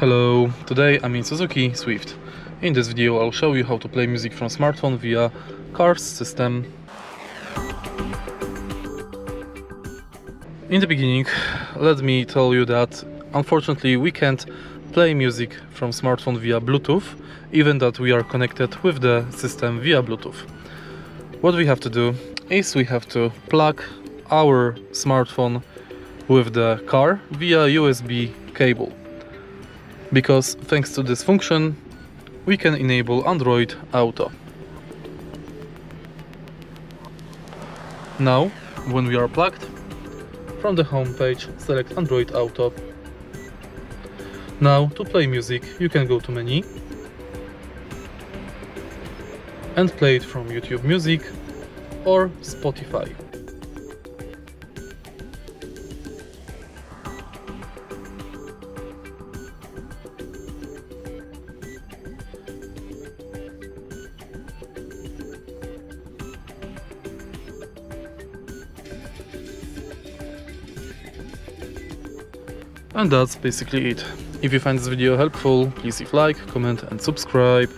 Hello, today I'm in Suzuki Swift. In this video I'll show you how to play music from smartphone via Cars system. In the beginning, let me tell you that unfortunately we can't play music from smartphone via Bluetooth, even that we are connected with the system via Bluetooth. What we have to do is we have to plug our smartphone with the car via USB cable because thanks to this function we can enable Android Auto. Now, when we are plugged, from the home page select Android Auto. Now, to play music, you can go to menu and play it from YouTube Music or Spotify. And that's basically it. If you find this video helpful, please leave like, comment and subscribe.